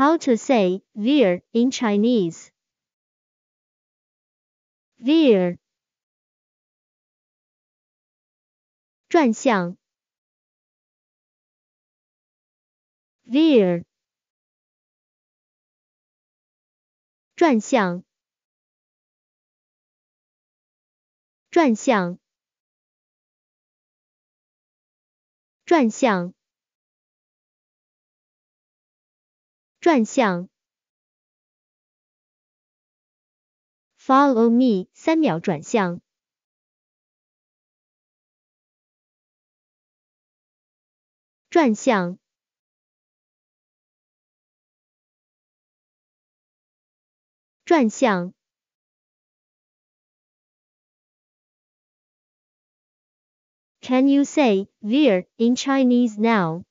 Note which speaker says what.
Speaker 1: How to say "veer" in Chinese? "veer" 转向。"veer" 转向。Follow me，三秒转向。转向。转向。Can you say "veer" in Chinese now?